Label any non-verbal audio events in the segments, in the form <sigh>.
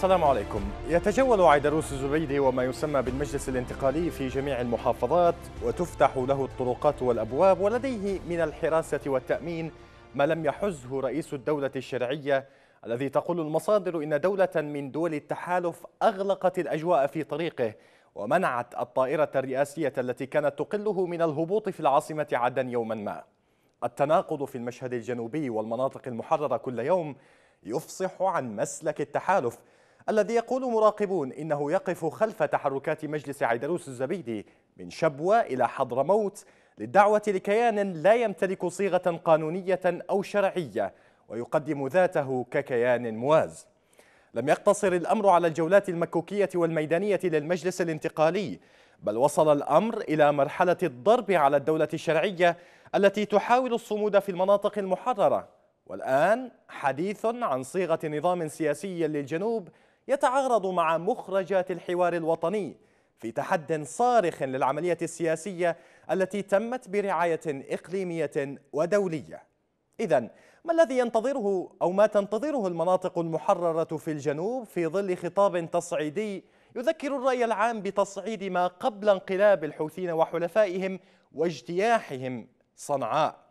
السلام عليكم. يتجول عيدروس الزبيدي وما يسمى بالمجلس الانتقالي في جميع المحافظات وتفتح له الطرقات والأبواب ولديه من الحراسة والتأمين ما لم يحزه رئيس الدولة الشرعية الذي تقول المصادر إن دولة من دول التحالف أغلقت الأجواء في طريقه ومنعت الطائرة الرئاسية التي كانت تقله من الهبوط في العاصمة عدن يوما ما. التناقض في المشهد الجنوبي والمناطق المحررة كل يوم يفصح عن مسلك التحالف الذي يقول مراقبون إنه يقف خلف تحركات مجلس عيدروس الزبيدي من شبوة إلى حضرموت للدعوة لكيان لا يمتلك صيغة قانونية أو شرعية ويقدم ذاته ككيان مواز. لم يقتصر الأمر على الجولات المكوكية والميدانية للمجلس الانتقالي بل وصل الأمر إلى مرحلة الضرب على الدولة الشرعية التي تحاول الصمود في المناطق المحررة. والآن حديث عن صيغة نظام سياسي للجنوب يتعارض مع مخرجات الحوار الوطني في تحد صارخ للعملية السياسية التي تمت برعاية إقليمية ودولية. إذا ما الذي ينتظره أو ما تنتظره المناطق المحررة في الجنوب في ظل خطاب تصعيدي يذكر الرأي العام بتصعيد ما قبل انقلاب الحوثيين وحلفائهم واجتياحهم صنعاء؟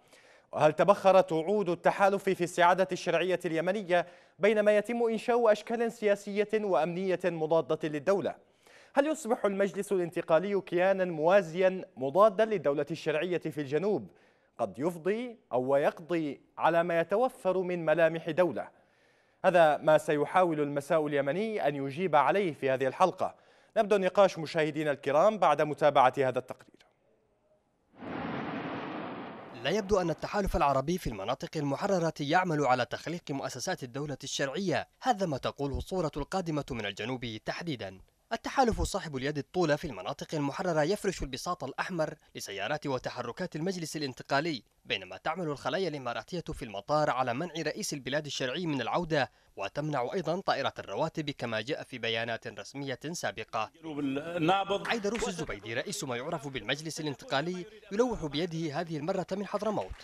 وهل تبخرت وعود التحالف في استعادة الشرعية اليمنية بينما يتم إنشاء أشكال سياسية وأمنية مضادة للدولة؟ هل يصبح المجلس الانتقالي كيانا موازيا مضادا للدولة الشرعية في الجنوب؟ قد يفضي أو يقضي على ما يتوفر من ملامح دولة. هذا ما سيحاول المساء اليمني أن يجيب عليه في هذه الحلقة. نبدأ النقاش مشاهدينا الكرام بعد متابعة هذا التقرير. لا يبدو أن التحالف العربي في المناطق المحررة يعمل على تخليق مؤسسات الدولة الشرعية. هذا ما تقوله الصورة القادمة من الجنوب تحديدا. التحالف صاحب اليد الطولة في المناطق المحررة يفرش البساط الأحمر لسيارات وتحركات المجلس الانتقالي بينما تعمل الخلايا الإماراتية في المطار على منع رئيس البلاد الشرعي من العودة وتمنع أيضا طائرة الرواتب كما جاء في بيانات رسمية سابقة. عيدروس الزبيدي رئيس ما يعرف بالمجلس الانتقالي يلوح بيده هذه المرة من حضرموت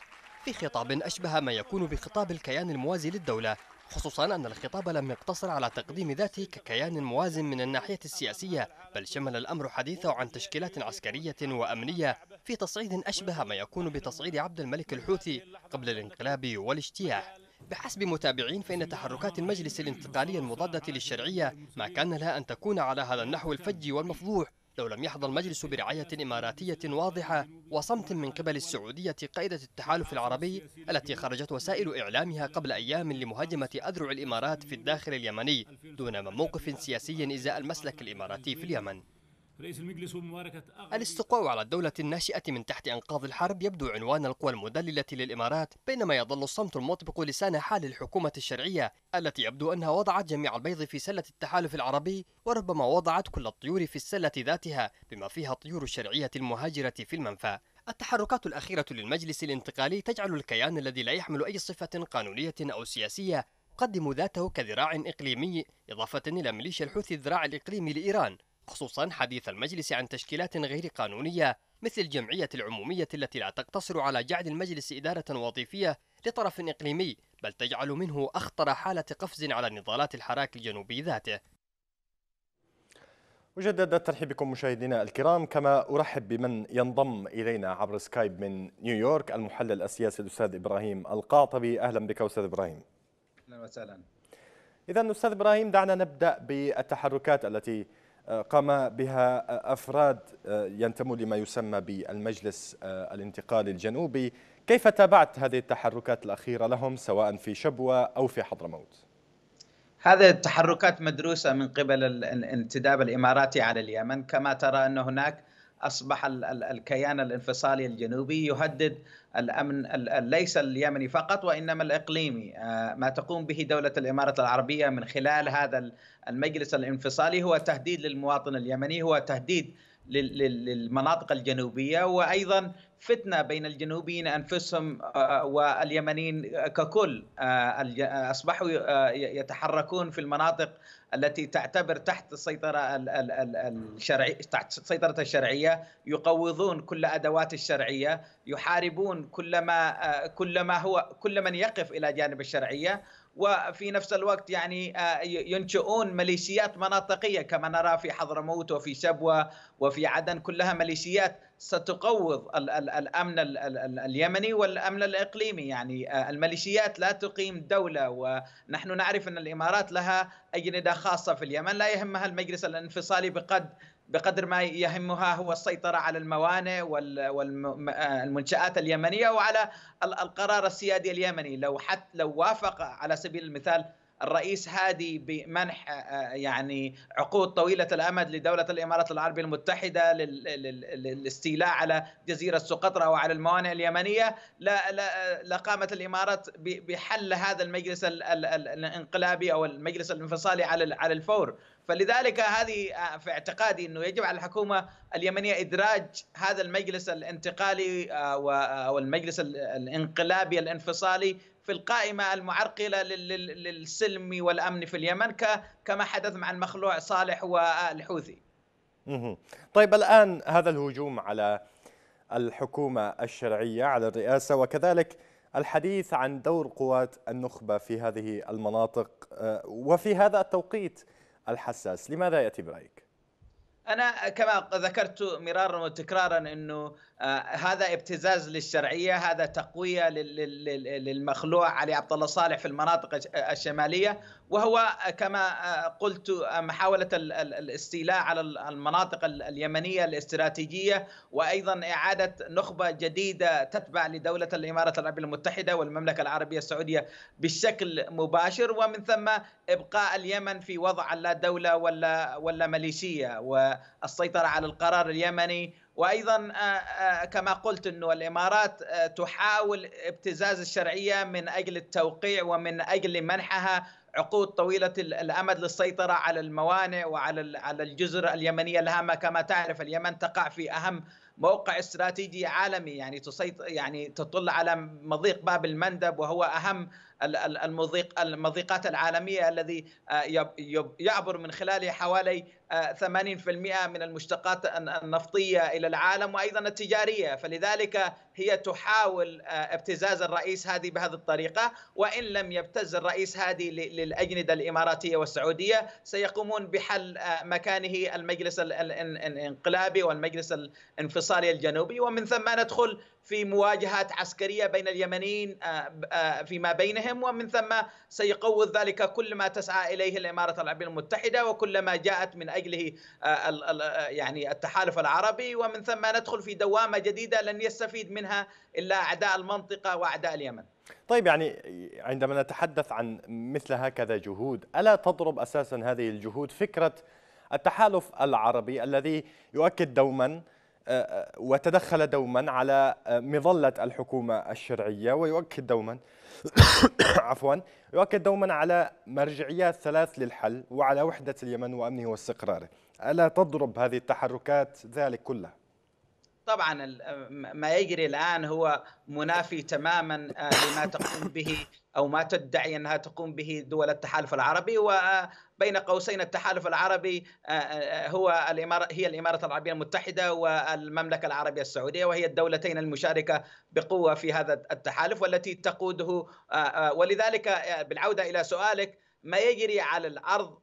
في خطاب أشبه ما يكون بخطاب الكيان الموازي للدولة. خصوصا أن الخطاب لم يقتصر على تقديم ذاته ككيان موازن من الناحية السياسية بل شمل الأمر حديثه عن تشكيلات عسكرية وأمنية في تصعيد أشبه ما يكون بتصعيد عبد الملك الحوثي قبل الانقلاب والاجتياح. بحسب متابعين فإن تحركات المجلس الانتقالي المضادة للشرعية ما كان لها أن تكون على هذا النحو الفج والمفضوح. لو لم يحظى المجلس برعاية إماراتية واضحة وصمت من قبل السعودية قائدة التحالف العربي التي خرجت وسائل إعلامها قبل أيام لمهاجمة أذرع الإمارات في الداخل اليمني دون موقف سياسي إزاء المسلك الإماراتي في اليمن. رئيس المجلس ومباركة الاستقواء على الدولة الناشئة من تحت أنقاض الحرب يبدو عنوان القوى المدللة للإمارات بينما يظل الصمت المطبق لسان حال الحكومة الشرعية التي يبدو أنها وضعت جميع البيض في سلة التحالف العربي وربما وضعت كل الطيور في السلة ذاتها بما فيها الطيور الشرعية المهاجرة في المنفى. التحركات الأخيرة للمجلس الانتقالي تجعل الكيان الذي لا يحمل أي صفة قانونية أو سياسية يقدم ذاته كذراع إقليمي إضافة إلى ميليشيا الحوثي الذراع الإقليمي لإيران. خصوصا حديث المجلس عن تشكيلات غير قانونية مثل الجمعية العمومية التي لا تقتصر على جعل المجلس إدارة وظيفية لطرف إقليمي بل تجعل منه أخطر حالة قفز على نضالات الحراك الجنوبي ذاته. مجدد الترحيب بكم مشاهدينا الكرام. كما أرحب بمن ينضم إلينا عبر سكايب من نيويورك المحلل السياسي الأستاذ إبراهيم القاطبي. أهلا بك أستاذ إبراهيم. أهلا وسهلا. إذا أستاذ إبراهيم دعنا نبدأ بالتحركات التي قام بها أفراد ينتموا لما يسمى بالمجلس الانتقالي الجنوبي كيف تابعت هذه التحركات الأخيرة لهم سواء في شبوة أو في حضرموت؟ هذه التحركات مدروسة من قبل الانتداب الإماراتي على اليمن كما ترى أن هناك أصبح الكيان الانفصالي الجنوبي يهدد الأمن ليس اليمني فقط وإنما الإقليمي. ما تقوم به دولة الإمارات العربية من خلال هذا المجلس الانفصالي هو تهديد للمواطن اليمني هو تهديد للمناطق الجنوبية وأيضا فتنة بين الجنوبيين أنفسهم واليمنيين ككل أصبحوا يتحركون في المناطق التي تعتبر تحت السيطرة الشرعية تحت السيطرة الشرعية يقوضون كل أدوات الشرعية يحاربون كل ما كل ما هو كل من يقف إلى جانب الشرعية. وفي نفس الوقت يعني ينشئون ميليشيات مناطقية كما نرى في حضرموت وفي شبوة وفي عدن كلها ميليشيات ستقوض الأمن اليمني والأمن الإقليمي. يعني الميليشيات لا تقيم دولة ونحن نعرف أن الإمارات لها أجندة خاصة في اليمن لا يهمها المجلس الانفصالي بقد بقدر ما يهمها هو السيطرة على الموانئ والمنشآت اليمنية وعلى القرار السيادي اليمني. لو حتى لو وافق على سبيل المثال الرئيس هادي بمنح يعني عقود طويلة الأمد لدولة الإمارات العربية المتحدة للاستيلاء على جزيرة سقطرى وعلى الموانئ اليمنية لقامت الإمارات بحل هذا المجلس الانقلابي أو المجلس الانفصالي على الفور. فلذلك هذه آه، في اعتقادي إنه يجب على الحكومة اليمنية إدراج هذا المجلس الانتقالي آه، أو المجلس الانقلابي الانفصالي في القائمة المعرقلة للسلم والأمن في اليمن كما حدث مع المخلوع صالح والحوثي. طيب الآن هذا الهجوم على الحكومة الشرعية على الرئاسة وكذلك الحديث عن دور قوات النخبة في هذه المناطق آه، وفي هذا التوقيت الحساس لماذا يأتي برأيك؟ أنا كما ذكرت مرارا وتكرارا آه، هذا ابتزاز للشرعية هذا تقوية للمخلوع علي عبد الله صالح في المناطق الشمالية. وهو كما آه، قلت آه، محاولة الاستيلاء على المناطق اليمنية الاستراتيجية وأيضا إعادة نخبة جديدة تتبع لدولة الإمارات العربية المتحدة والمملكة العربية السعودية بشكل مباشر. ومن ثم إبقاء اليمن في وضع لا دولة ولا ولا ميليشيه والسيطرة على القرار اليمني وأيضا آه، آه، كما قلت إنه الإمارات آه، تحاول ابتزاز الشرعية من أجل التوقيع ومن أجل منحها عقود طويلة الأمد للسيطرة على الموانئ وعلى على الجزر اليمنية الهامة. كما تعرف اليمن تقع في أهم موقع استراتيجي عالمي. يعني تسيطر يعني تطل على مضيق باب المندب وهو أهم المضيق المضيقات العالمية الذي يعبر من خلاله حوالي 80% من المشتقات النفطية إلى العالم وأيضا التجارية. فلذلك هي تحاول آه، ابتزاز الرئيس هادي بهذه الطريقة. وإن لم يبتز الرئيس هادي للأجندة الإماراتية والسعودية سيقومون بحل آه، مكانه المجلس الإنقلابي والمجلس الانفصالي الجنوبي. ومن ثم ندخل في مواجهات عسكرية بين اليمنيين آه، فيما بينهم. ومن ثم سيقوض ذلك كل ما تسعى إليه الامارات العربية المتحدة وكل ما جاءت من أجله يعني التحالف العربي ومن ثم ندخل في دوامة جديدة لن يستفيد منها إلا أعداء المنطقة وأعداء اليمن. طيب يعني عندما نتحدث عن مثل هكذا جهود ألا تضرب أساسا هذه الجهود فكرة التحالف العربي الذي يؤكد دوما آه، آه، وتدخل دوما على آه، مظلة الحكومة الشرعية ويؤكد دوما <coughs> عفوا. يؤكد دوما على مرجعيات ثلاث للحل وعلى وحدة اليمن وأمنه واستقراره. ألا تضرب هذه التحركات ذلك كله؟ طبعا ما يجري الآن هو منافي تماما آه، لما تقوم به أو ما تدعي أنها تقوم به دول التحالف العربي وبين قوسين التحالف العربي آه، آه، هو الاماره هي الإمارات العربية المتحدة والمملكة العربية السعودية وهي الدولتين المشاركة بقوة في هذا التحالف والتي تقوده ولذلك بالعودة إلى سؤالك ما يجري على الأرض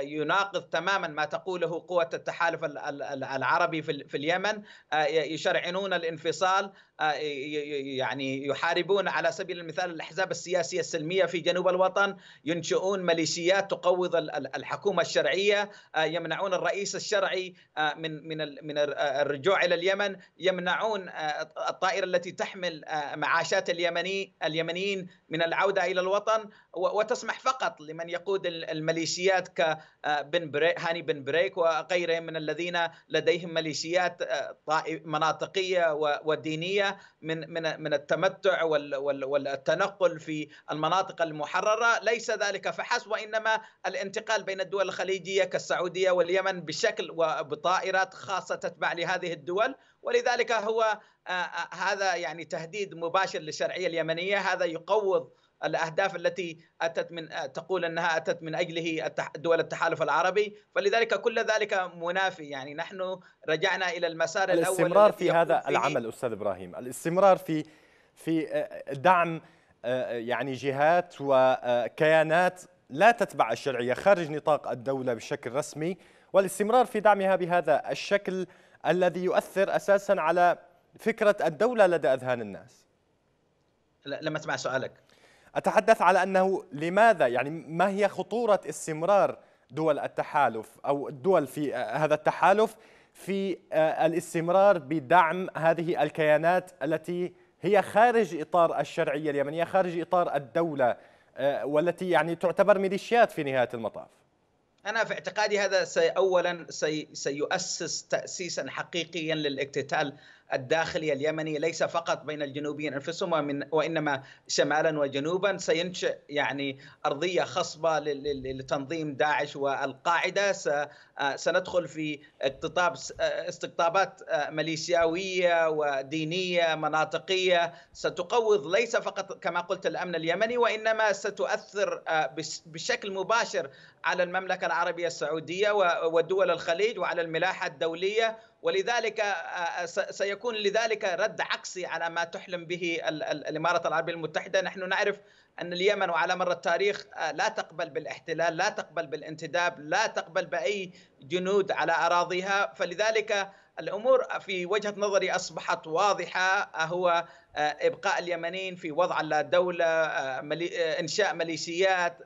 يناقض تماما ما تقوله قوة التحالف العربي في اليمن؟ يشرعنون الانفصال؟ يعني يحاربون على سبيل المثال الأحزاب السياسية السلمية في جنوب الوطن ينشئون ميليشيات تقوض الحكومة الشرعية يمنعون الرئيس الشرعي من من من الرجوع إلى اليمن يمنعون الطائرة التي تحمل معاشات اليمني اليمنيين من العودة إلى الوطن وتسمح فقط لمن يقود الميليشيات كبن بريك هاني بن بريك وغيرهم من الذين لديهم ميليشيات مناطقية ودينية. من من من التمتع والتنقل في المناطق المحررة. ليس ذلك فحسب وإنما الانتقال بين الدول الخليجية كالسعودية واليمن بشكل وبطائرات خاصة تتبع لهذه الدول. ولذلك هو آه، آه، هذا يعني تهديد مباشر للشرعية اليمنية. هذا يقوض الأهداف التي أتت من تقول أنها أتت من أجله دول التحالف العربي. فلذلك كل ذلك منافي. يعني نحن رجعنا إلى المسار الأول الاستمرار في هذا العمل أستاذ إبراهيم. الاستمرار في في دعم يعني جهات وكيانات لا تتبع الشرعية خارج نطاق الدولة بشكل رسمي. والاستمرار في دعمها بهذا الشكل الذي يؤثر أساسا على فكرة الدولة لدى أذهان الناس. لما اسمع سؤالك. أتحدث على أنه لماذا؟ يعني ما هي خطورة استمرار دول التحالف أو الدول في هذا التحالف في الاستمرار بدعم هذه الكيانات التي هي خارج إطار الشرعية اليمنية خارج إطار الدولة والتي يعني تعتبر ميليشيات في نهاية المطاف. أنا في اعتقادي هذا سي أولا سي سيؤسس تأسيسا حقيقيا للاقتتال الداخلي اليمني ليس فقط بين الجنوبيين أنفسهم ومن وإنما شمالا وجنوبا. سينشئ يعني أرضية خصبة لتنظيم داعش والقاعدة. سندخل في اقتطاب استقطابات ميليشياوية ودينية مناطقية. ستقوض ليس فقط كما قلت الأمن اليمني وإنما ستؤثر بشكل مباشر على المملكة العربية السعودية ودول الخليج وعلى الملاحة الدولية ولذلك آه، آه، سيكون لذلك رد عكسي على ما تحلم به الإمارات العربية المتحدة، نحن نعرف أن اليمن وعلى مر التاريخ آه، لا تقبل بالاحتلال، لا تقبل بالانتداب، لا تقبل بأي جنود على أراضيها، فلذلك الأمور في وجهة نظري أصبحت واضحة. هو إبقاء اليمنيين في وضع لا دولة، إنشاء ميليشيات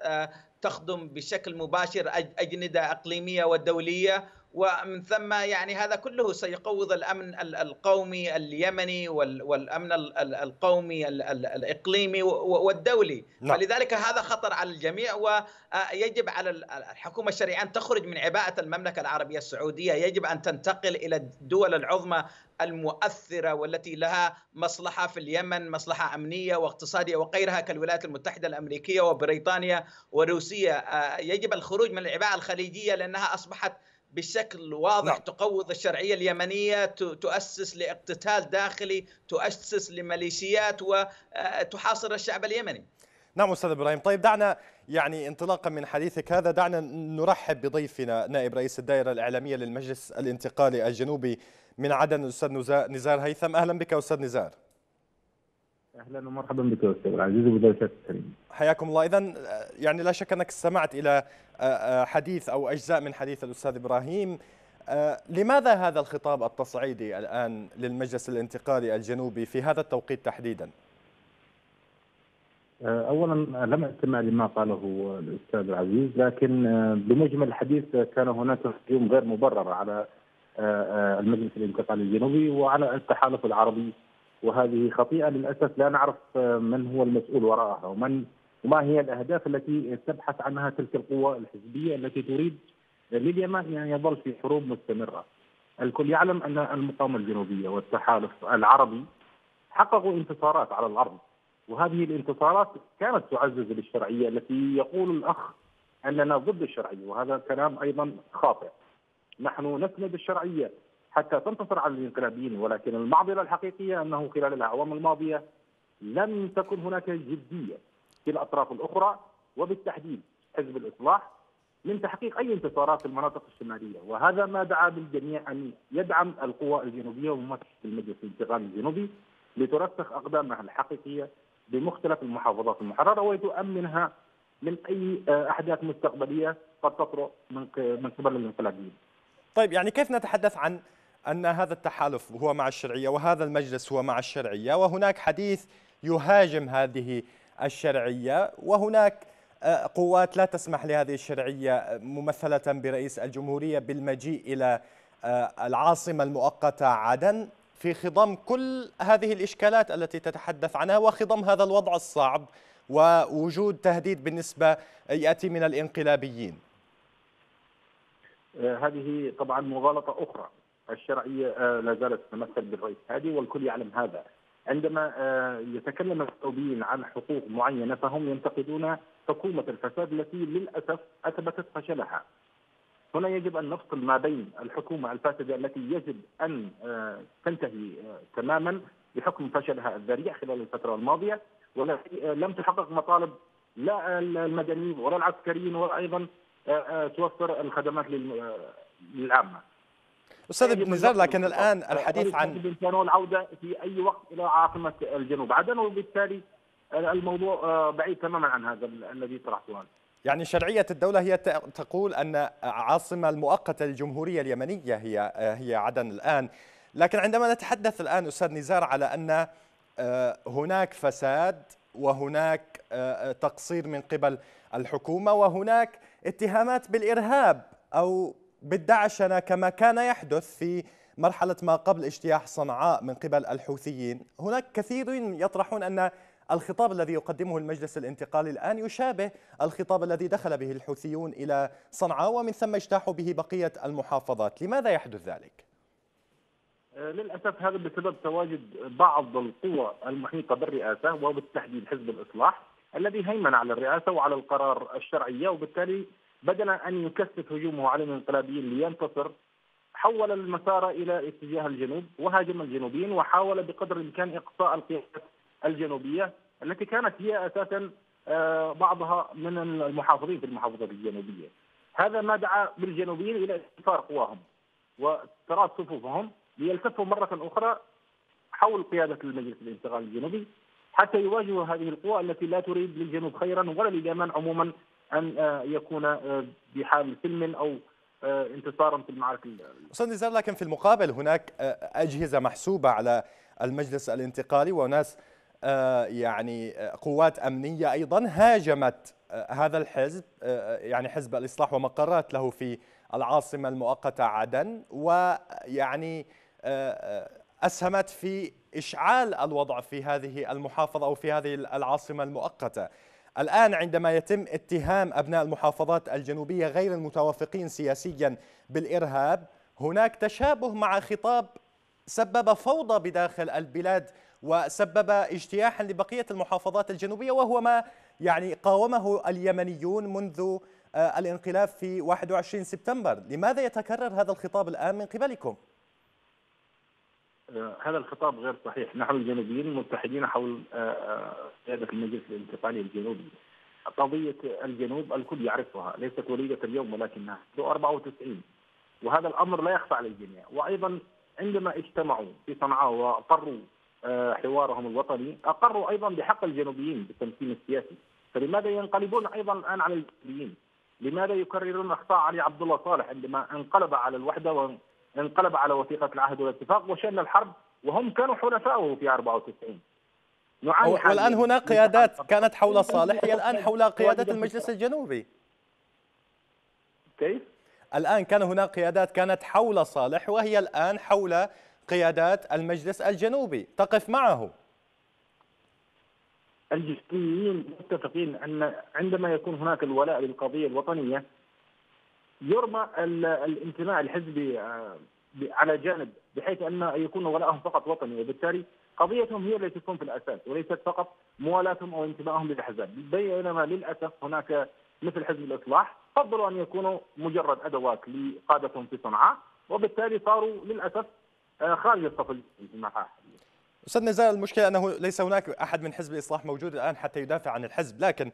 تخدم بشكل مباشر أجندة إقليمية ودولية. ومن ثم يعني هذا كله سيقوض الأمن القومي اليمني والأمن القومي الإقليمي والدولي. نعم. فلذلك هذا خطر على الجميع ويجب على الحكومة الشرعية أن تخرج من عباءة المملكة العربية السعودية. يجب أن تنتقل إلى الدول العظمى المؤثرة والتي لها مصلحة في اليمن مصلحة أمنية واقتصادية وغيرها كالولايات المتحدة الأمريكية وبريطانيا وروسيا. يجب الخروج من العباءة الخليجية لأنها أصبحت بشكل واضح نعم. تقوض الشرعية اليمنية تؤسس لاقتتال داخلي تؤسس لميليشيات وتحاصر الشعب اليمني. نعم أستاذ إبراهيم. طيب دعنا يعني انطلاقا من حديثك هذا دعنا نرحب بضيفنا نائب رئيس الدائرة الإعلامية للمجلس الانتقالي الجنوبي من عدن الأستاذ نزار هيثم. أهلا بك أستاذ نزار. أهلا ومرحبا بك أستاذ العزيز وبضيفك الكريم حياكم الله. اذا يعني لا شك أنك استمعت إلى آه، آه، حديث أو أجزاء من حديث الأستاذ إبراهيم. آه، لماذا هذا الخطاب التصعيدي الآن للمجلس الانتقالي الجنوبي في هذا التوقيت تحديدا؟ اولا لم استمع لما قاله الأستاذ العزيز لكن بمجمل الحديث كان هناك هجوم غير مبرر على المجلس الانتقالي الجنوبي وعلى التحالف العربي وهذه خطيئة للأسف لا نعرف من هو المسؤول وراءها ومن وما هي الأهداف التي تبحث عنها تلك القوى الحزبية التي تريد لليمن أن يظل في حروب مستمرة. الكل يعلم أن المقاومة الجنوبية والتحالف العربي حققوا انتصارات على الأرض وهذه الانتصارات كانت تعزز للشرعيه التي يقول الأخ أننا ضد الشرعية وهذا كلام أيضا خاطئ. نحن نسند الشرعية حتى تنتصر على الانقلابيين ولكن المعضلة الحقيقية أنه خلال الأعوام الماضية لم تكن هناك جدية في الأطراف الأخرى وبالتحديد حزب الإصلاح من تحقيق أي انتصارات في المناطق الشمالية وهذا ما دعا بالجميع أن يدعم القوى الجنوبية وممثل المجلس الانتقالي الجنوبي لترسخ أقدامها الحقيقية بمختلف المحافظات المحررة وتؤمنها من أي أحداث مستقبلية قد تطرق من قبل الانقلابيين. طيب يعني كيف نتحدث عن أن هذا التحالف هو مع الشرعية وهذا المجلس هو مع الشرعية وهناك حديث يهاجم هذه الشرعية وهناك آه، قوات لا تسمح لهذه الشرعية ممثلة برئيس الجمهورية بالمجيء إلى آه، العاصمة المؤقتة عدن في خضم كل هذه الإشكالات التي تتحدث عنها وخضم هذا الوضع الصعب ووجود تهديد بالنسبة يأتي من الانقلابيين. آه، هذه طبعا مغالطة أخرى. الشرعية آه، لا زالت تتمثل بالرئيس هادي والكل يعلم هذا عندما آه، يتكلم السعوديين عن حقوق معينة فهم ينتقدون حكومة الفساد التي للأسف أثبتت فشلها. هنا يجب أن نفصل ما بين الحكومة الفاسدة التي يجب أن آه، تنتهي تماما بحكم فشلها الذريع خلال الفترة الماضية والتي لم تحقق مطالب لا المدنيين ولا العسكريين ولا أيضا توفر الخدمات للعامة. أستاذ نزار لكن الآن الحديث عن بامكانه العودة في أي وقت إلى عاصمة الجنوب. عدن وبالتالي الموضوع بعيد تماما عن هذا الذي طرحته يعني شرعية الدولة هي تقول أن عاصمة المؤقتة للجمهورية اليمنية هي هي عدن الآن. لكن عندما نتحدث الآن أستاذ نزار على أن هناك فساد وهناك تقصير من قبل الحكومة وهناك اتهامات بالإرهاب أو بالدعشنة كما كان يحدث في مرحلة ما قبل اجتياح صنعاء من قبل الحوثيين هناك كثيرين يطرحون أن الخطاب الذي يقدمه المجلس الانتقالي الآن يشابه الخطاب الذي دخل به الحوثيون إلى صنعاء ومن ثم اجتاحوا به بقية المحافظات لماذا يحدث ذلك؟ آه، للأسف هذا بسبب تواجد بعض القوى المحيطة بالرئاسة وبالتحديد حزب الإصلاح الذي هيمن على الرئاسة وعلى القرار الشرعية وبالتالي بدل أن يكثف هجومه على الانقلابيين لينتصر حول المسار إلى اتجاه الجنوب وهاجم الجنوبيين وحاول بقدر الإمكان إقصاء القيادات الجنوبية التي كانت هي أساسا آه، بعضها من المحافظين في المحافظات الجنوبية. هذا ما دعا بالجنوبيين إلى استثار قواهم وتراص صفوفهم ليلتفوا مرة أخرى حول قيادة المجلس الانتقالي الجنوبي حتى يواجهوا هذه القوى التي لا تريد للجنوب خيرا ولا لليمن عموما أن آه، يكون آه، بحال سلم أو انتصارا في المعارك أستاذ نزار لكن في المقابل هناك أجهزة محسوبة على المجلس الانتقالي وناس آه، يعني آه، قوات أمنية أيضا هاجمت آه، هذا الحزب يعني حزب الإصلاح ومقرات له في العاصمة المؤقتة عدن ويعني أسهمت في إشعال الوضع في هذه المحافظة أو في هذه العاصمة المؤقتة. الآن عندما يتم اتهام أبناء المحافظات الجنوبية غير المتوافقين سياسيا بالإرهاب هناك تشابه مع خطاب سبب فوضى بداخل البلاد وسبب اجتياحا لبقية المحافظات الجنوبية وهو ما يعني قاومه اليمنيون منذ آه، الانقلاب في 21 سبتمبر لماذا يتكرر هذا الخطاب الآن من قبلكم؟ آه، هذا الخطاب غير صحيح. نحن الجنوبيين متحدين حول آه، قيادة المجلس الانتقالي الجنوبي. قضية الجنوب الكل يعرفها ليست وليدة اليوم ولكنها 94 وهذا الأمر لا يخفى على الجميع. وأيضا عندما اجتمعوا في صنعاء وأقروا آه، حوارهم الوطني أقروا أيضا بحق الجنوبيين بالتمكين السياسي. فلماذا ينقلبون أيضا الآن على الجنوبيين؟ لماذا يكررون أخطاء علي عبد الله صالح عندما انقلب على الوحدة وانقلب على وثيقة العهد والاتفاق وشن الحرب وهم كانوا حلفائه في 94 والآن هناك قيادات كانت حول صالح هي الآن حول قيادة المجلس الجنوبي. كيف؟ الآن كان هناك قيادات كانت حول صالح وهي الآن حول قيادات المجلس الجنوبي. تقف معه. الجنوبيين متفقين أن عندما يكون هناك الولاء للقضية الوطنية يرمى الانتماء الحزبي آه، على جانب بحيث أن يكون ولاءهم فقط وطني وبالتالي قضيتهم هي التي تكون في الأساس وليست فقط موالاتهم أو انتمائهم للأحزاب. بينما للأسف هناك مثل حزب الإصلاح فضلوا أن يكونوا مجرد أدوات لقادتهم في صنعاء وبالتالي صاروا للأسف آه، خارج الصف المحاح أستاذ نزار المشكلة أنه ليس هناك أحد من حزب الإصلاح موجود الآن حتى يدافع عن الحزب لكن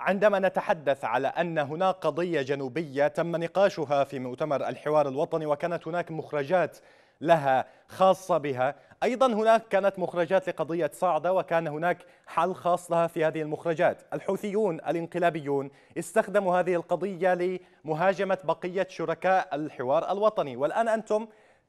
عندما نتحدث على أن هناك قضية جنوبية تم نقاشها في مؤتمر الحوار الوطني وكانت هناك مخرجات لها خاصة بها. أيضا هناك كانت مخرجات لقضية صعدة وكان هناك حل خاص لها في هذه المخرجات. الحوثيون الانقلابيون استخدموا هذه القضية لمهاجمة بقية شركاء الحوار الوطني. والآن أنتم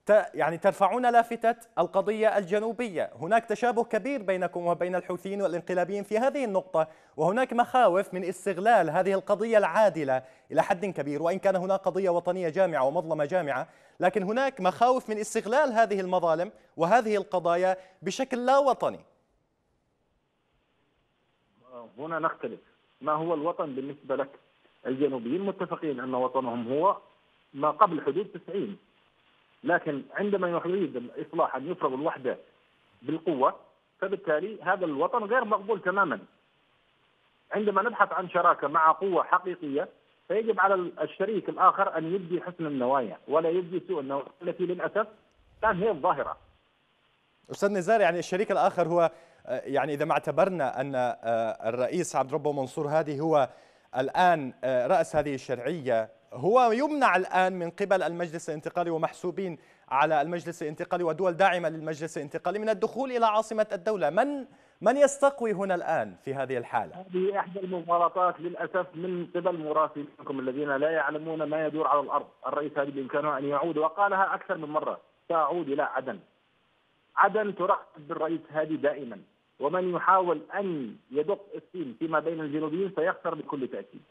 يعني ترفعون لافتة القضية الجنوبية. هناك تشابه كبير بينكم وبين الحوثيين والانقلابيين في هذه النقطة وهناك مخاوف من استغلال هذه القضية العادلة إلى حد كبير وإن كان هناك قضية وطنية جامعة ومظلمة جامعة لكن هناك مخاوف من استغلال هذه المظالم وهذه القضايا بشكل لا وطني. هنا نختلف. ما هو الوطن بالنسبة لك؟ الجنوبيين متفقين أن وطنهم هو ما قبل حدود 90 لكن عندما يريد الإصلاح أن يفرض الوحدة بالقوة فبالتالي هذا الوطن غير مقبول تماما. عندما نبحث عن شراكة مع قوة حقيقية فيجب على الشريك الآخر أن يبدي حسن النوايا ولا يبدي سوء النوايا التي للأسف كان هي الظاهرة. أستاذ نزار يعني الشريك الآخر هو يعني إذا ما اعتبرنا أن آه، الرئيس عبد ربه منصور هادي هو الآن آه، رأس هذه الشرعية هو يمنع الآن من قبل المجلس الانتقالي ومحسوبين على المجلس الانتقالي ودول داعمة للمجلس الانتقالي من الدخول إلى عاصمة الدولة. من من يستقوي هنا الآن في هذه الحالة؟ هذه إحدى المغالطات للأسف من قبل مراسلينكم الذين لا يعلمون ما يدور على الأرض. الرئيس هذه بإمكانه أن يعود وقالها أكثر من مرة سأعود إلى عدن. عدن ترحب بالرئيس هادي دائما. ومن يحاول أن يدق السين فيما بين الجنوبيين سيخسر بكل تأكيد.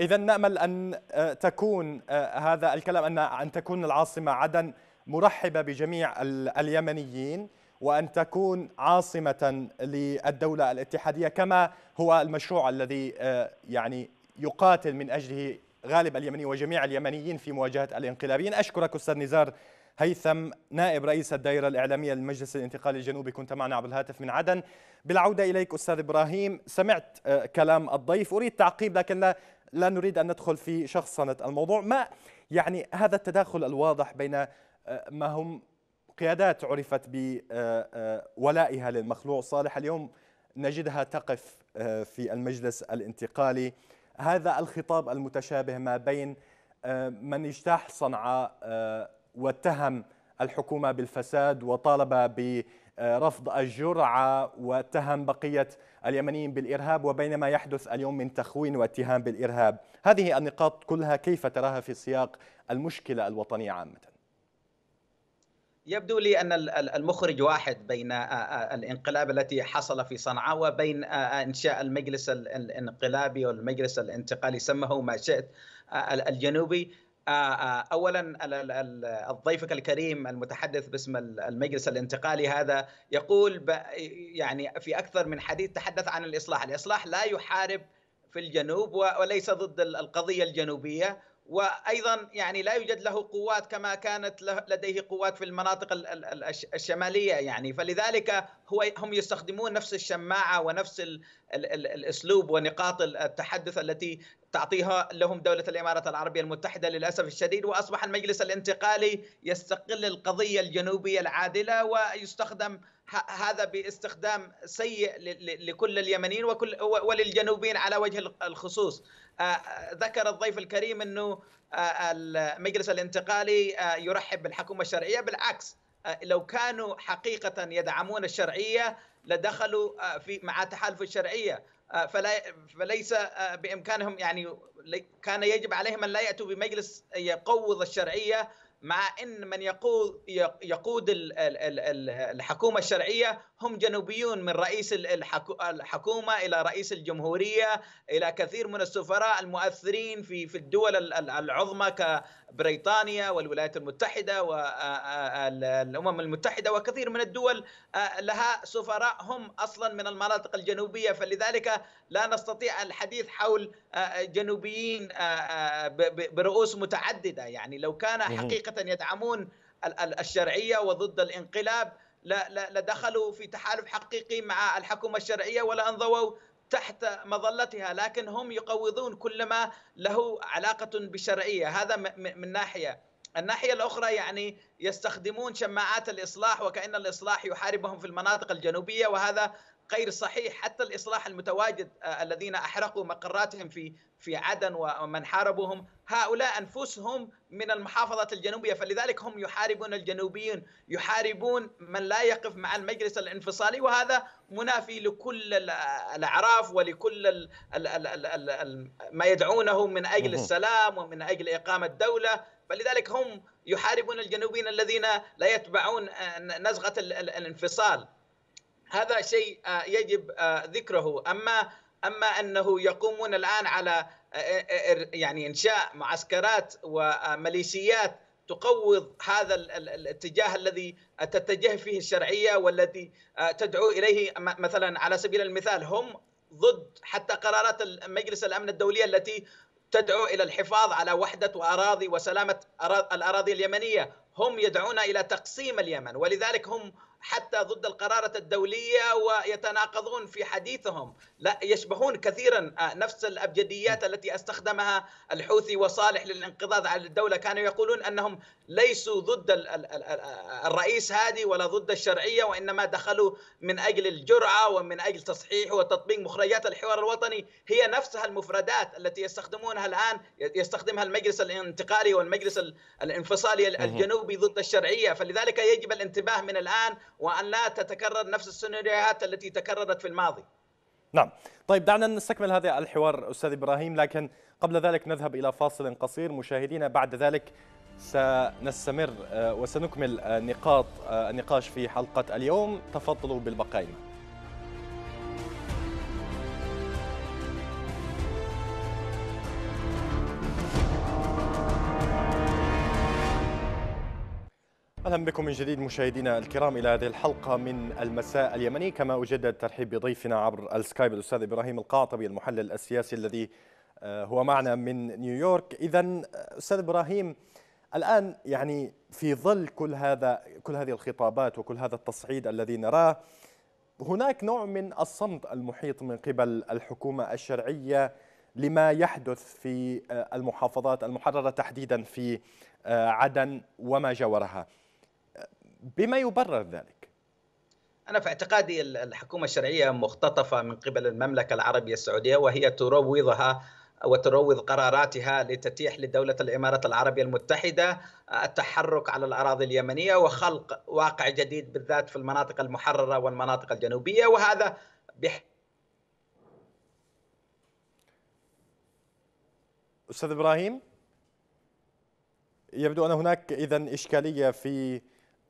إذا نأمل أن آه، تكون آه، هذا الكلام أن أن تكون العاصمة عدن مرحبة بجميع اليمنيين وأن تكون عاصمة للدولة الاتحادية كما هو المشروع الذي آه، يعني يقاتل من أجله غالب اليمني وجميع اليمنيين في مواجهة الانقلابيين. أشكرك أستاذ نزار هيثم نائب رئيس الدائرة الإعلامية للمجلس الانتقالي الجنوبي. كنت معنا عبر الهاتف من عدن. بالعودة إليك أستاذ إبراهيم سمعت كلام الضيف. أريد تعقيب لكن لا لا نريد أن ندخل في شخصنة الموضوع. ما يعني هذا التداخل الواضح بين آه، ما هم قيادات عرفت بولائها آه، للمخلوع صالح. اليوم نجدها تقف آه، في المجلس الانتقالي. هذا الخطاب المتشابه ما بين من اجتاح صنعاء واتهم الحكومة بالفساد وطالب رفض الجرعة واتهم بقية اليمنيين بالإرهاب وبين ما يحدث اليوم من تخوين واتهام بالإرهاب. هذه النقاط كلها كيف تراها في سياق المشكلة الوطنية عامة؟ يبدو لي أن المخرج واحد بين الانقلاب التي حصل في صنعاء وبين إنشاء المجلس الانقلابي والمجلس الانتقالي سمه ما شئت الجنوبي. اولا الضيفك الكريم المتحدث باسم المجلس الانتقالي هذا يقول يعني في أكثر من حديث تحدث عن الإصلاح، الإصلاح لا يحارب في الجنوب وليس ضد القضية الجنوبية. وأيضا يعني لا يوجد له قوات كما كانت لديه قوات في المناطق الشمالية يعني. فلذلك هو هم يستخدمون نفس الشماعة ونفس الأسلوب ونقاط التحدث التي تعطيها لهم دولة الإمارات العربية المتحدة للأسف الشديد وأصبح المجلس الانتقالي يستقل القضية الجنوبية العادلة ويستخدم هذا باستخدام سيء لكل اليمنيين وكل وللجنوبيين على وجه الخصوص. ذكر الضيف الكريم أنه المجلس الانتقالي يرحب بالحكومة الشرعية بالعكس لو كانوا حقيقة يدعمون الشرعية لدخلوا في مع تحالف الشرعية. فلا فليس بإمكانهم يعني كان يجب عليهم أن لا يأتوا بمجلس يقوض الشرعية مع إن من يقود يقود الحكومة الشرعية هم جنوبيون من رئيس الحكومة إلى رئيس الجمهورية إلى كثير من السفراء المؤثرين في في الدول العظمى كبريطانيا والولايات المتحدة والامم المتحدة وكثير من الدول لها سفراء هم أصلا من المناطق الجنوبية. فلذلك لا نستطيع الحديث حول جنوبيين برؤوس متعددة. يعني لو كان حقيقة يدعمون الشرعية وضد الانقلاب لدخلوا في تحالف حقيقي مع الحكومة الشرعية ولا أنضووا تحت مظلتها لكن هم يقوضون كل ما له علاقة بالشرعية هذا من ناحية. الناحية الأخرى يعني يستخدمون شماعات الإصلاح وكأن الإصلاح يحاربهم في المناطق الجنوبية وهذا غير صحيح حتى الإصلاح المتواجد آه، الذين أحرقوا مقراتهم في في عدن ومن حاربوهم هؤلاء أنفسهم من المحافظات الجنوبية. فلذلك هم يحاربون الجنوبيين يحاربون من لا يقف مع المجلس الانفصالي. وهذا منافي لكل الأعراف ولكل ال ال ال ال ال ما يدعونه من أجل السلام ومن أجل إقامة دولة. فلذلك هم يحاربون الجنوبيين الذين لا يتبعون آه، نزغة الانفصال. هذا شيء آه، يجب آه، ذكره. أما أما أنه يقومون الآن على آه، يعني إنشاء معسكرات وميليشيات تقوض هذا الاتجاه الذي تتجه فيه الشرعية والذي تدعو إليه. مثلا على سبيل المثال هم ضد حتى قرارات مجلس الأمن الدولية التي تدعو إلى الحفاظ على وحدة وأراضي وسلامة الأراضي اليمنية. هم يدعون إلى تقسيم اليمن ولذلك هم حتى ضد القرارة الدولية ويتناقضون في حديثهم. لا يشبهون كثيرا آه، نفس الأبجديات التي أستخدمها الحوثي وصالح للانقضاض على الدولة. كانوا يقولون أنهم ليسوا ضد الرئيس هادي ولا ضد الشرعية وإنما دخلوا من أجل الجرعة ومن أجل تصحيح وتطبيق مخرجات الحوار الوطني. هي نفسها المفردات التي يستخدمونها الآن يستخدمها المجلس الانتقالي والمجلس الانفصالي الجنوبي ضد الشرعية. فلذلك يجب الانتباه من الآن وأن لا تتكرر نفس السيناريوهات التي تكررت في الماضي. نعم. طيب دعنا نستكمل هذا الحوار أستاذ إبراهيم لكن قبل ذلك نذهب إلى فاصل قصير. مشاهدينا بعد ذلك سنستمر آه، وسنكمل آه، نقاط آه، النقاش في حلقة اليوم. تفضلوا بالبقاء أهلا بكم من جديد مشاهدينا الكرام إلى هذه الحلقة من المساء اليمني. كما اجدد الترحيب بضيفنا عبر السكايب الأستاذ إبراهيم القاطبي المحلل السياسي الذي آه، هو معنا من نيويورك. اذا آه، أستاذ إبراهيم الآن يعني في ظل كل هذا كل هذه الخطابات وكل هذا التصعيد الذي نراه هناك نوع من الصمت المحيط من قبل الحكومة الشرعية لما يحدث في آه، المحافظات المحررة تحديدا في عدن وما جاورها. بما يبرر ذلك. أنا في اعتقادي الحكومة الشرعية مختطفة من قبل المملكة العربية السعودية وهي تروضها وتروض قراراتها لتتيح لدولة الإمارات العربية المتحدة التحرك على الأراضي اليمنية وخلق واقع جديد بالذات في المناطق المحررة والمناطق الجنوبية وهذا بح... أستاذ إبراهيم يبدو أن هناك إذا إشكالية في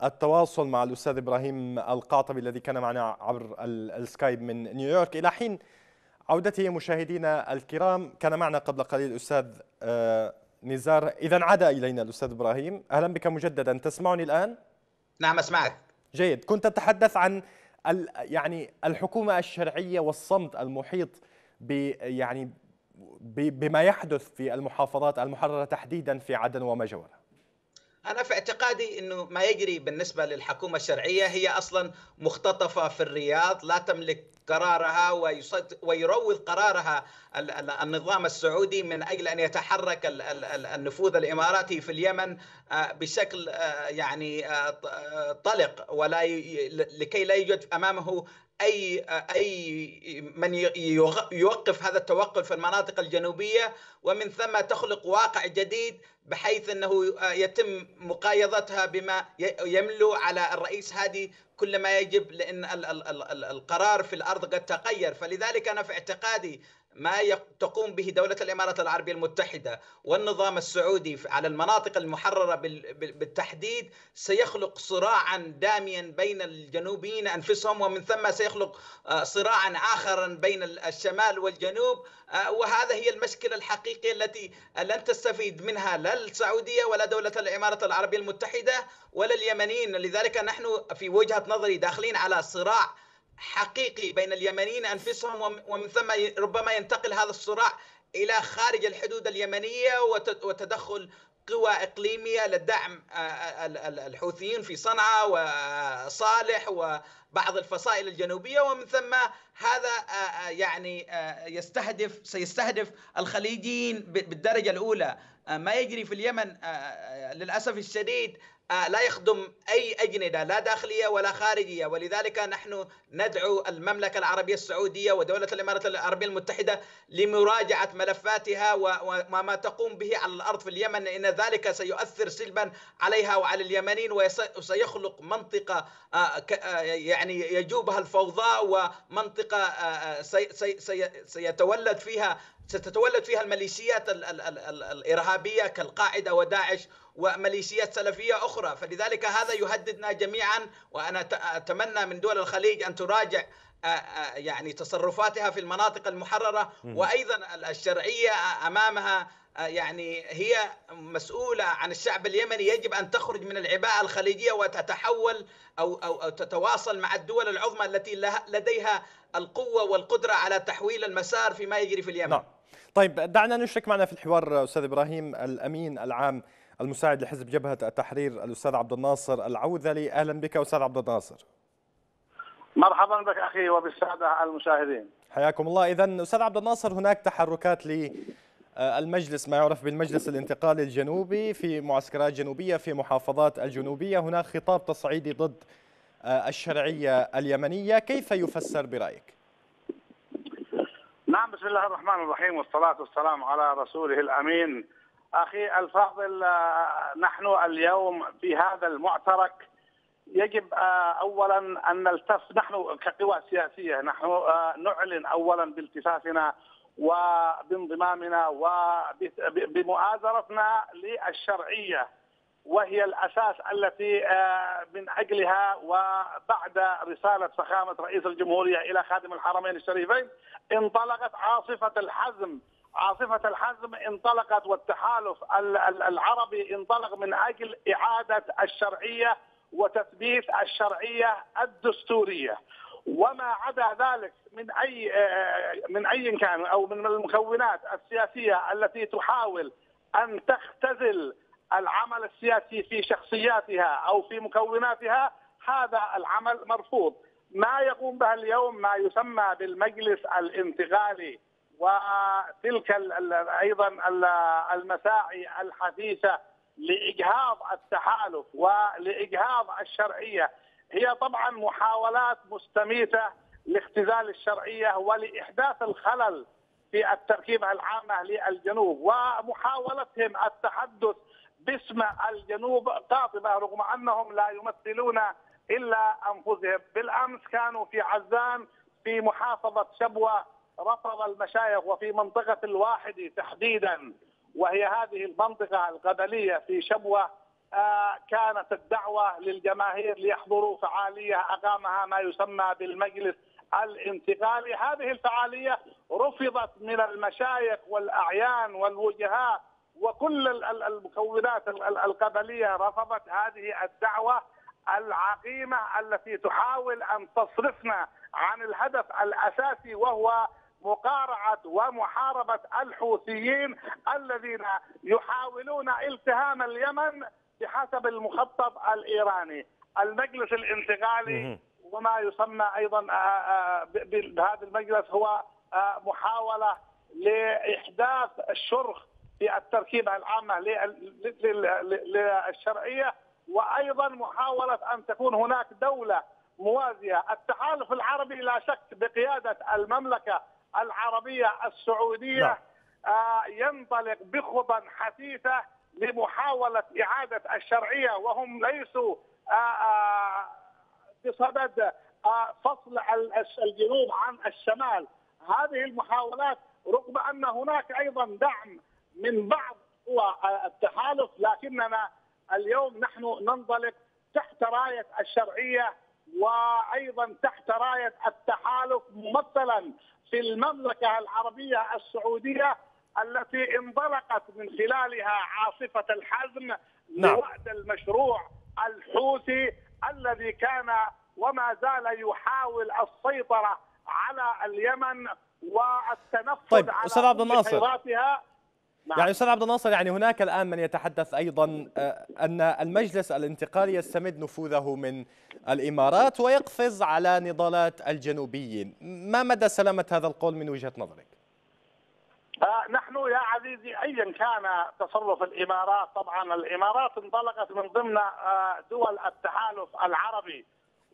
التواصل مع الأستاذ إبراهيم القاطبي الذي كان معنا عبر السكايب من نيويورك. إلى حين عودته مشاهدينا الكرام كان معنا قبل قليل الأستاذ آه، نزار. إذا عاد إلينا الأستاذ إبراهيم. أهلا بك مجددا. تسمعني الآن؟ نعم أسمعك. جيد. كنت تتحدث عن يعني الحكومة الشرعية والصمت المحيط ب يعني بما يحدث في المحافظات المحررة تحديدا في عدن وما جاورها أنا في اعتقادي أنه ما يجري بالنسبة للحكومة الشرعية هي أصلا مختطفة في الرياض لا تملك قرارها ويروض قرارها النظام السعودي من أجل أن يتحرك النفوذ الإماراتي في اليمن آه، بشكل آه، يعني آه، طلق ولا لكي لا يوجد أمامه أي أي من يوقف هذا التوقف في المناطق الجنوبية. ومن ثم تخلق واقع جديد بحيث أنه يتم مقايضتها بما يملو على الرئيس هادي كل ما يجب لأن القرار في الأرض قد تغير. فلذلك أنا في اعتقادي ما تقوم به دولة الإمارات العربية المتحدة والنظام السعودي على المناطق المحررة بالتحديد سيخلق صراعا داميا بين الجنوبيين أنفسهم ومن ثم سيخلق آه، صراعا آخرا بين الشمال والجنوب آه، وهذا هي المشكلة الحقيقية التي لن تستفيد منها لا السعودية ولا دولة الإمارات العربية المتحدة ولا اليمنيين. لذلك نحن في وجهة نظري داخلين على صراع حقيقي بين اليمنيين أنفسهم ومن ثم ربما ينتقل هذا الصراع إلى خارج الحدود اليمنية وتدخل قوى إقليمية لدعم الحوثيين في صنعاء وصالح وبعض الفصائل الجنوبية ومن ثم هذا يعني يستهدف سيستهدف الخليجيين بالدرجة الأولى. ما يجري في اليمن للأسف الشديد لا يخدم أي أجندة لا داخلية ولا خارجية. ولذلك نحن ندعو المملكة العربية السعودية ودولة الإمارات العربية المتحدة لمراجعة ملفاتها وما تقوم به على الأرض في اليمن. لأن ذلك سيؤثر سلبا عليها وعلى اليمنيين وسيخلق منطقة آه، آه، يعني يجوبها الفوضى ومنطقة سيتولد فيها ستتولد فيها الميليشيات الإرهابية كالقاعدة وداعش وميليشيات سلفية أخرى. فلذلك هذا يهددنا جميعا وأنا أتمنى من دول الخليج أن تراجع يعني تصرفاتها في المناطق المحررة. وأيضا الشرعية أمامها يعني هي مسؤولة عن الشعب اليمني. يجب أن تخرج من العباءة الخليجية وتتحول أو أو, أو تتواصل مع الدول العظمى التي لديها القوة والقدرة على تحويل المسار فيما يجري في اليمن. نعم. طيب دعنا نشرك معنا في الحوار أستاذ إبراهيم الأمين العام. المساعد لحزب جبهة التحرير الأستاذ عبد الناصر العوذلي أهلا بك أستاذ عبد الناصر. مرحبا بك أخي وبالسادة المشاهدين. حياكم الله اذا أستاذ عبد الناصر هناك تحركات للمجلس ما يعرف بالمجلس الانتقالي الجنوبي في معسكرات جنوبية في محافظات الجنوبية هناك خطاب تصعيدي ضد آه، الشرعية اليمنية كيف يفسر برأيك؟ نعم بسم الله الرحمن الرحيم والصلاة والسلام على رسوله الأمين أخي الفاضل نحن اليوم في هذا المعترك يجب اولا أن نلتف نحن كقوى سياسية نحن نعلن اولا بالتفافنا وبانضمامنا وبمؤازرتنا للشرعية وهي الأساس التي من أجلها وبعد رسالة فخامة رئيس الجمهورية إلى خادم الحرمين الشريفين انطلقت عاصفة الحزم عاصفة الحزم انطلقت والتحالف العربي انطلق من أجل إعادة الشرعية وتثبيت الشرعية الدستورية. وما عدا ذلك من أي من أي كان أو من المكونات السياسية التي تحاول أن تختزل العمل السياسي في شخصياتها أو في مكوناتها هذا العمل مرفوض. ما يقوم به اليوم ما يسمى بالمجلس الانتقالي وتلك أيضا المساعي الحثيثة لإجهاض التحالف ولإجهاض الشرعية. هي طبعا محاولات مستميتة لاختزال الشرعية ولإحداث الخلل في التركيبة العامة للجنوب ومحاولتهم التحدث باسم الجنوب قاطبة رغم أنهم لا يمثلون إلا أنفسهم، بالأمس كانوا في عزان في محافظة شبوة رفض المشايخ وفي منطقة الواحد تحديدا وهي هذه المنطقة القبلية في شبوة آه كانت الدعوة للجماهير ليحضروا فعالية أقامها ما يسمى بالمجلس الانتقالي. هذه الفعالية رفضت من المشايخ والأعيان والوجهاء وكل المكونات القبلية رفضت هذه الدعوة العقيمة التي تحاول أن تصرفنا عن الهدف الأساسي وهو مقارعة ومحاربة الحوثيين الذين يحاولون التهام اليمن بحسب المخطط الإيراني. المجلس الانتقالي وما يسمى أيضا بهذا المجلس هو محاولة لإحداث الشرخ في التركيبة العامة للشرعية وأيضا محاولة أن تكون هناك دولة موازية، التحالف العربي لا شك بقيادة المملكة العربية السعودية نعم. آه ينطلق بخطى حثيثة لمحاولة إعادة الشرعية وهم ليسوا آه آه بصدد فصل الجنوب عن الشمال هذه المحاولات رغم أن هناك أيضا دعم من بعض قوى التحالف لكننا اليوم نحن ننطلق تحت راية الشرعية وأيضا تحت راية التحالف ممثلا في المملكة العربية السعودية التي انطلقت من خلالها عاصفة الحزم نعم. لوعد المشروع الحوثي الذي كان وما زال يحاول السيطرة على اليمن والتنفذ طيب على أستاذ عبد الناصر نعم. يعني أستاذ عبد الناصر يعني هناك الآن من يتحدث أيضا آه، أن المجلس الانتقالي يستمد نفوذه من الإمارات ويقفز على نضالات الجنوبيين، ما مدى سلامة هذا القول من وجهة نظرك؟ آه نحن يا عزيزي ايا كان تصرف الإمارات طبعا الإمارات انطلقت من ضمن آه دول التحالف العربي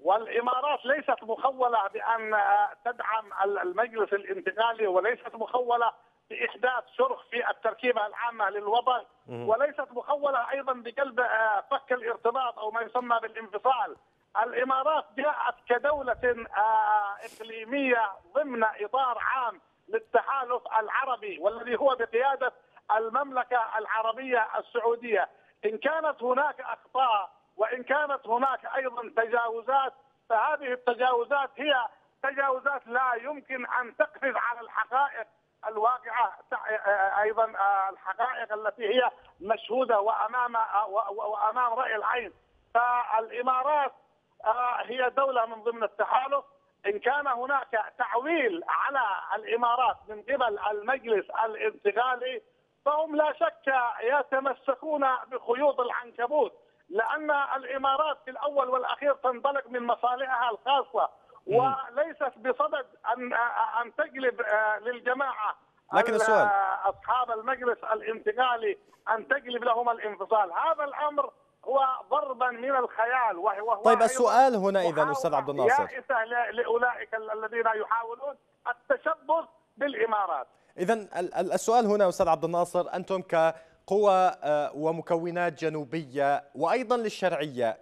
والإمارات ليست مخولة بأن تدعم المجلس الانتقالي وليست مخولة بإحداث شرخ في التركيبة العامة للوطن وليست مخولة أيضا بقلب آه، فك الارتباط أو ما يسمى بالانفصال. الإمارات جاءت كدولة آه، إقليمية ضمن إطار عام للتحالف العربي والذي هو بقيادة المملكة العربية السعودية. إن كانت هناك أخطاء وإن كانت هناك أيضا تجاوزات فهذه التجاوزات هي تجاوزات لا يمكن أن تقفز على الحقائق الواقعة أيضا الحقائق التي هي مشهودة وأمام وأمام رأي العين. فالإمارات هي دولة من ضمن التحالف. إن كان هناك تعويل على الإمارات من قبل المجلس الانتقالي فهم لا شك يتمسكون بخيوط العنكبوت لأن الإمارات في الأول والأخير تنطلق من مصالحها الخاصة. وليست بصدد ان أن تجلب آه، للجماعة لكن السؤال. أصحاب المجلس الانتقالي أن تجلب لهم الانفصال، هذا الأمر هو ضربا من الخيال وهو طيب السؤال هنا إذا أستاذ عبد الناصر. يائسة لأولئك الذين يحاولون التشبث بالإمارات. اذا السؤال هنا أستاذ عبد الناصر أنتم كقوى آه، ومكونات جنوبية وأيضا للشرعية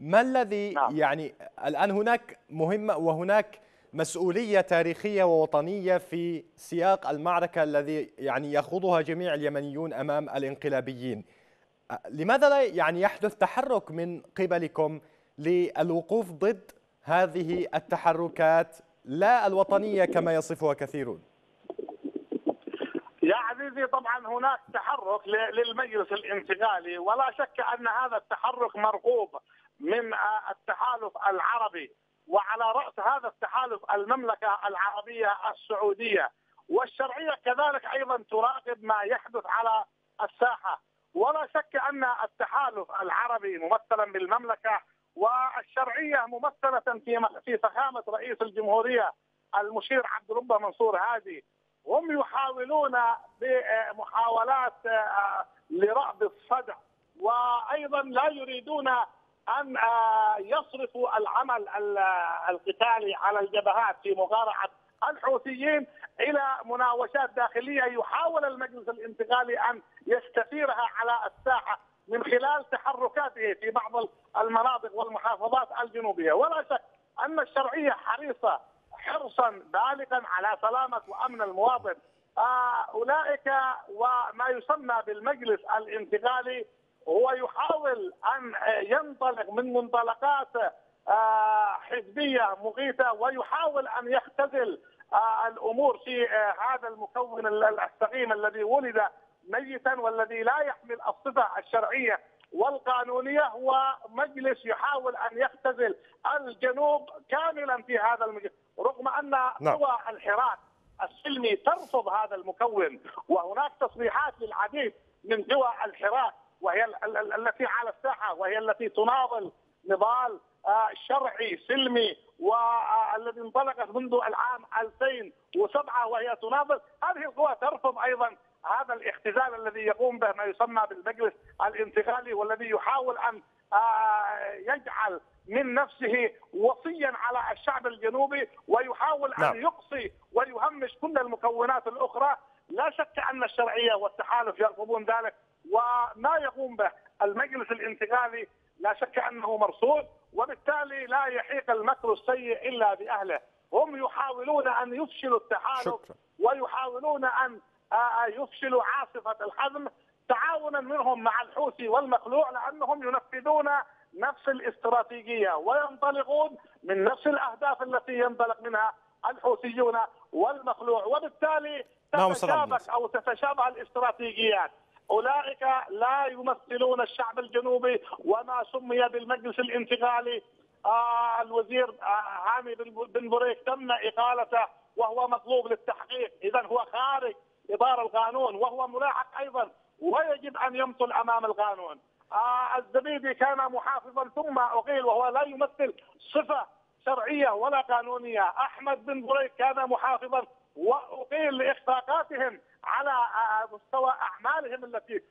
ما الذي نعم. يعني الآن هناك مهمة وهناك مسؤولية تاريخية ووطنية في سياق المعركة الذي يعني يخوضها جميع اليمنيون أمام الانقلابيين. لماذا لا يعني يحدث تحرك من قبلكم للوقوف ضد هذه التحركات لا الوطنية كما يصفها كثيرون؟ يا عزيزي طبعا هناك تحرك للمجلس الانتقالي ولا شك أن هذا التحرك مرغوب. من التحالف العربي وعلى رأس هذا التحالف المملكة العربية السعودية. والشرعية كذلك أيضا تراقب ما يحدث على الساحة. ولا شك أن التحالف العربي ممثلا بالمملكة والشرعية ممثلة في في فخامة رئيس الجمهورية المشير عبد الربه منصور هادي. هم يحاولون بمحاولات آه، لرأب الصدع وأيضا لا يريدون ان آه، يصرفوا العمل القتالي على الجبهات في مقارعه الحوثيين إلى مناوشات داخلية يحاول المجلس الانتقالي أن يستثيرها على الساحة من خلال تحركاته في بعض المناطق والمحافظات الجنوبية. ولا شك أن الشرعية حريصة حرصا بالغا على سلامة وأمن المواطن. آه، أولئك وما يسمى بالمجلس الانتقالي هو يحاول أن ينطلق من منطلقات آه، حزبية مغيثة ويحاول أن يختزل آه، الأمور في هذا المكون السقيم الذي ولد ميتا والذي لا يحمل الصفة الشرعية والقانونية هو مجلس يحاول أن يختزل الجنوب كاملا في هذا المجلس رغم أن نعم. قوى الحراك السلمي ترفض هذا المكون وهناك تصريحات للعديد من قوى الحراك وهي التي على الساحة وهي التي تناضل نضال آه، شرعي سلمي والذي انطلقت منذ العام 2007 وهي تناضل. هذه القوى ترفض أيضا هذا الاختزال الذي يقوم به ما يسمى بالمجلس الانتقالي والذي يحاول أن آه، يجعل من نفسه وصيا على الشعب الجنوبي ويحاول نعم. ان يقصي ويهمش كل المكونات الأخرى. لا شك أن الشرعية والتحالف يرفضون ذلك. وما يقوم به. المجلس الانتقالي لا شك أنه مرصود وبالتالي لا يحيق المكر السيء إلا بأهله. هم يحاولون أن يفشلوا التحالف. ويحاولون أن يفشلوا عاصفة الحزم تعاونا منهم مع الحوثي والمخلوع لأنهم ينفذون نفس الاستراتيجية وينطلقون من نفس الأهداف التي ينطلق منها الحوثيون والمخلوع. وبالتالي نعم، تتشابك أو تتشابه الاستراتيجيات. أولئك لا يمثلون الشعب الجنوبي وما سمي بالمجلس الانتقالي. آه الوزير آه هاني بن بريك تم إقالته وهو مطلوب للتحقيق. اذا هو خارج إطار القانون وهو ملاحق أيضا ويجب أن يمثل أمام القانون. آه الزبيدي كان محافظا ثم أقيل وهو لا يمثل صفة شرعية ولا قانونية، أحمد بن بريك كان محافظا واقيل لاخفاقاتهم على آه، مستوى أعمالهم التي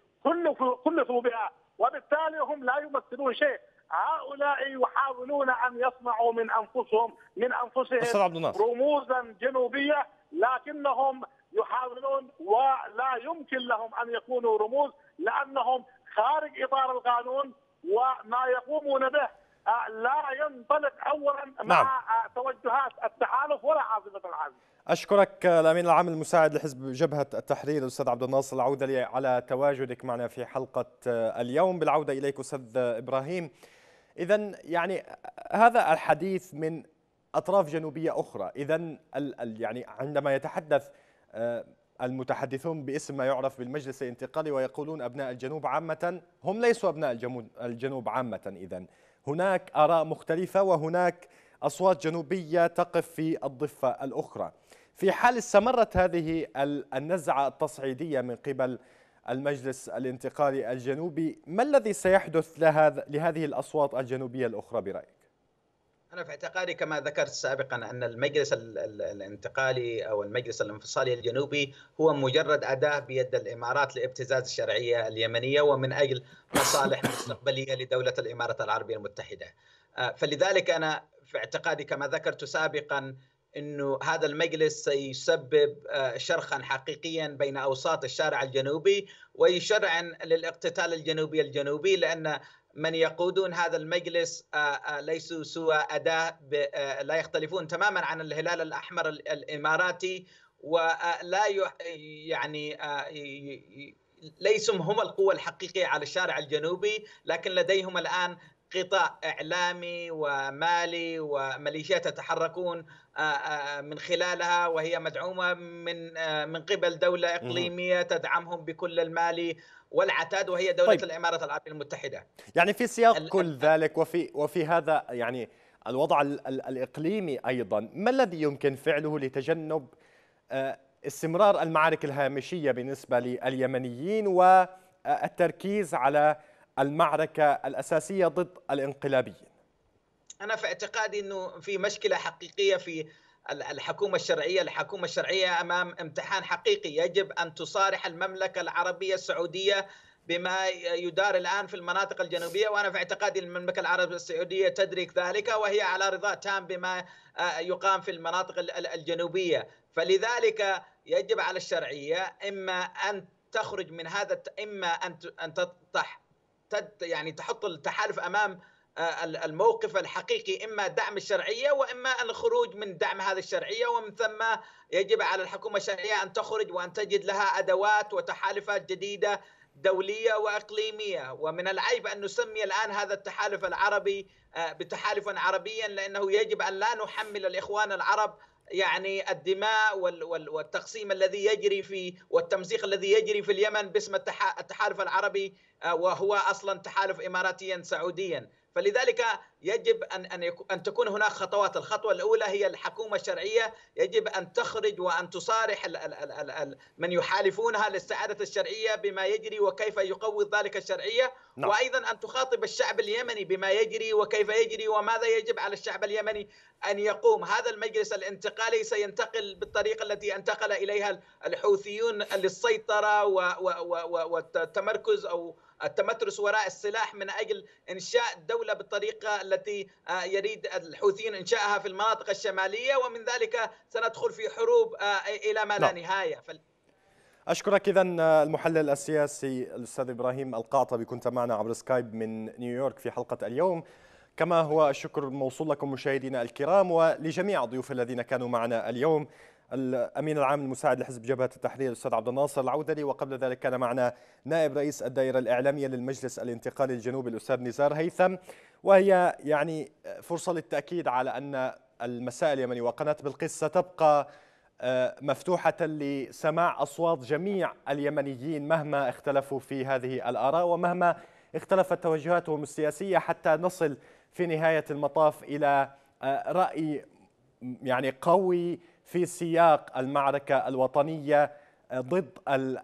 كلفوا بها، وبالتالي هم لا يمثلون شيء. هؤلاء يحاولون أن يصنعوا من أنفسهم من أنفسهم رموزا جنوبية لكنهم يحاولون ولا يمكن لهم أن يكونوا رموز لأنهم خارج إطار القانون وما يقومون به آه، لا ينطلق اولا مع نعم. آه، توجهات التحالف ولا عاصفة العالم. أشكرك الأمين العام المساعد لحزب جبهة التحرير الاستاذ عبد الناصر العودة على تواجدك معنا في حلقة آه، اليوم. بالعودة إليك أستاذ إبراهيم. إذا يعني هذا الحديث من أطراف جنوبية أخرى، إذا يعني عندما يتحدث المتحدثون باسم ما يعرف بالمجلس الانتقالي ويقولون أبناء الجنوب عامة هم ليسوا أبناء الجنوب عامة. إذا هناك آراء مختلفة وهناك أصوات جنوبية تقف في الضفة الأخرى. في حال استمرت هذه النزعة التصعيدية من قبل المجلس الانتقالي الجنوبي ما الذي سيحدث لهذه الأصوات الجنوبية الأخرى برأيك؟ أنا في اعتقادي كما ذكرت سابقا أن المجلس الانتقالي أو المجلس الانفصالي الجنوبي هو مجرد أداة بيد الإمارات لابتزاز الشرعية اليمنية ومن أجل مصالح مستقبلية لدولة الإمارات العربية المتحدة آه، فلذلك أنا في اعتقادي كما ذكرت سابقا إنه هذا المجلس سيسبب آه، شرخا حقيقيا بين أوساط الشارع الجنوبي ويشرعن للاقتتال الجنوبي الجنوبي لأن من يقودون هذا المجلس ليسوا سوى أداة لا يختلفون تماما عن الهلال الأحمر الإماراتي ولا يعني ليسوا هم القوة الحقيقية على الشارع الجنوبي لكن لديهم الآن قطاع إعلامي ومالي وميليشيات يتحركون من خلالها وهي مدعومة من من قبل دولة إقليمية تدعمهم بكل المالي والعتاد وهي دولة طيب. الإمارات العربية المتحدة يعني في سياق كل ذلك وفي وفي هذا يعني الوضع الإقليمي أيضا ما الذي يمكن فعله لتجنب استمرار المعارك الهامشية بالنسبة لليمنيين والتركيز على المعركة الأساسية ضد الانقلابيين. أنا في اعتقادي أنه في مشكلة حقيقية في الحكومة الشرعية. الحكومة الشرعية أمام امتحان حقيقي. يجب أن تصارح المملكة العربية السعودية بما يدار الآن في المناطق الجنوبية وأنا في اعتقادي المملكة العربية السعودية تدرك ذلك وهي على رضا تام بما يقام في المناطق الجنوبية. فلذلك يجب على الشرعية إما أن تخرج من هذا إما أن أن تطرح يعني تحط التحالف أمام آه، الموقف الحقيقي إما دعم الشرعية وإما الخروج من دعم هذه الشرعية ومن ثم يجب على الحكومة الشرعية أن تخرج وأن تجد لها أدوات وتحالفات جديدة دولية وإقليمية. ومن العيب أن نسمي الآن هذا التحالف العربي آه، بتحالفا عربيا لأنه يجب أن لا نحمل الإخوان العرب يعني الدماء والتقسيم الذي يجري في والتمزيق الذي يجري في اليمن باسم التحالف العربي آه، وهو أصلا تحالف اماراتيا سعوديا. فلذلك يجب ان أن أن تكون هناك خطوات، الخطوة الأولى هي الحكومة الشرعية. يجب أن تخرج وأن تصارح من يحالفونها لاستعاده الشرعية بما يجري وكيف يقوض ذلك الشرعية، نعم. وأيضا أن تخاطب الشعب اليمني بما يجري وكيف يجري وماذا يجب على الشعب اليمني أن يقوم، هذا المجلس الانتقالي سينتقل بالطريقة التي انتقل إليها الحوثيون للسيطرة والتمركز أو التمترس وراء السلاح من أجل إنشاء الدولة بالطريقة التي آه، يريد الحوثيين انشائها في المناطق الشمالية ومن ذلك سندخل في حروب آه، إلى ما لا نعم. نهاية. فل... أشكرك اذا آه، المحلل السياسي الأستاذ إبراهيم القاطبي. كنت معنا عبر سكايب من نيويورك في حلقة اليوم. كما هو الشكر موصول لكم مشاهدينا الكرام ولجميع الضيوف الذين كانوا معنا اليوم. الأمين العام المساعد لحزب جبهة التحرير الأستاذ عبد الناصر العودلي وقبل ذلك كان معنا نائب رئيس الدائرة الإعلامية للمجلس الانتقالي الجنوبي الأستاذ نزار هيثم. وهي يعني فرصة للتأكيد على أن المساء اليمني وقناة بلقيس ستبقى آه، مفتوحة لسماع أصوات جميع اليمنيين مهما اختلفوا في هذه الآراء ومهما اختلفت توجهاتهم السياسية حتى نصل في نهاية المطاف إلى آه، رأي يعني قوي في سياق المعركة الوطنية ضد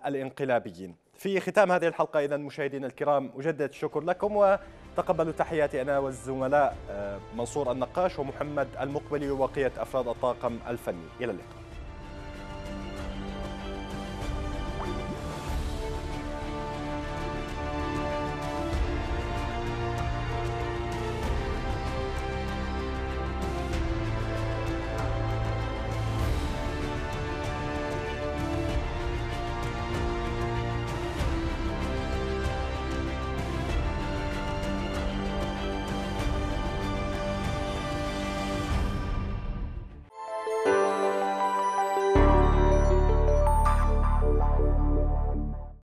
الانقلابيين. في ختام هذه الحلقة إذا مشاهدينا الكرام أجدد الشكر لكم وتقبلوا تحياتي أنا والزملاء آه، منصور النقاش ومحمد المقبلي وبقية أفراد الطاقم الفني. إلى اللقاء.